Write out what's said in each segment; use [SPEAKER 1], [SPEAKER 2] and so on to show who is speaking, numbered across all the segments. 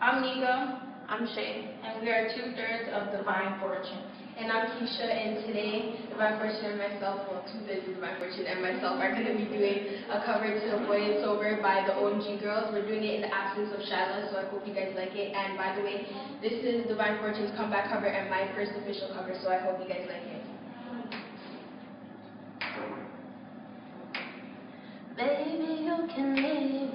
[SPEAKER 1] I'm Nika. I'm Shay. And we are two-thirds of Divine Fortune.
[SPEAKER 2] And I'm Keisha, and today Divine Fortune and myself, well, two-thirds of Divine Fortune and myself are going to be doing a cover to It's Over by the OMG Girlz. We're doing it in the absence of Shyla, so I hope you guys like it. And by the way, this is Divine Fortune's comeback cover and my first official cover, so I hope you guys like it.
[SPEAKER 3] Baby, you can leave,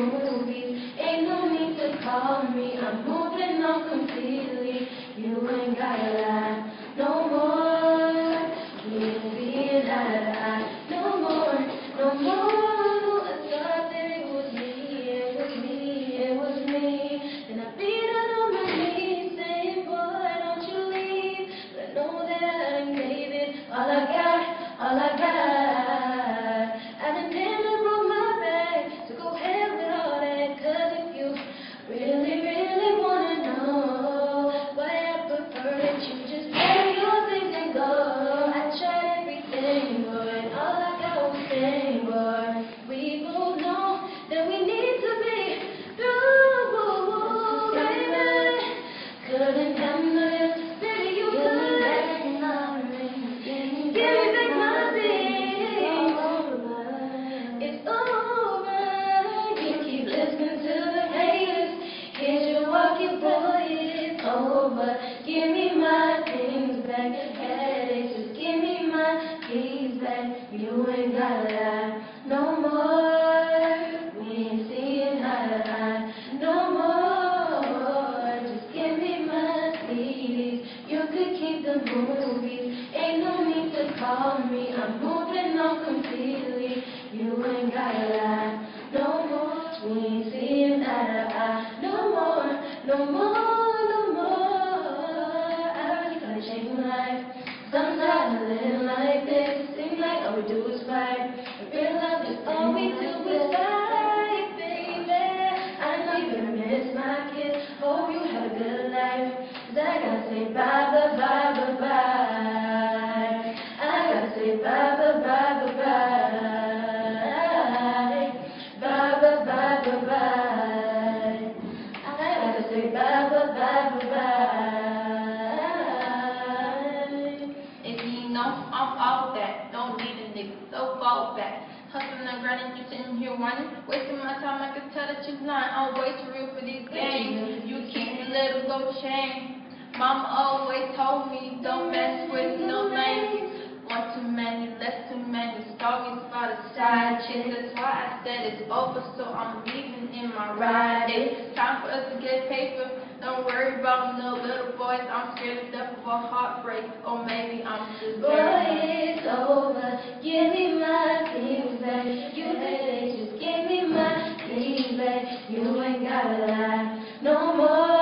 [SPEAKER 3] movies. Ain't no need to call me. I'm moving on completely. You ain't gotta lie no more. We ain't to eye no more, no more. You ain't gotta lie no more. We ain't seeing eye to eye no more. Just give me my CDs. You could keep the movies. Ain't no need to call me. I'm moving on completely. You ain't gotta lie no more. We ain't seeing eye to eye no more, no more, we do is fight. Real love is all we do is fight, baby. I know you're gonna miss my kiss. Hope you have a good life. 'Cause I gotta say bye, bye, bye, bye.
[SPEAKER 1] Back. Hustling and grinding, you sitting here whining, wasting my time. I can tell that you're lying. I'm way too real for these games. You keep your little gold chain. Mama always told me don't mess with no lames. One too many, less too many stories about a side chick. That's why I said it's over, so I'm leaving in my ride. It's time for us to get paper. Don't worry about no little boys. I'm scared to death of a heartbreak, or maybe I'm just
[SPEAKER 3] Boy, it's over. Give me my things back. You better just give me my things back. You ain't gotta lie no more.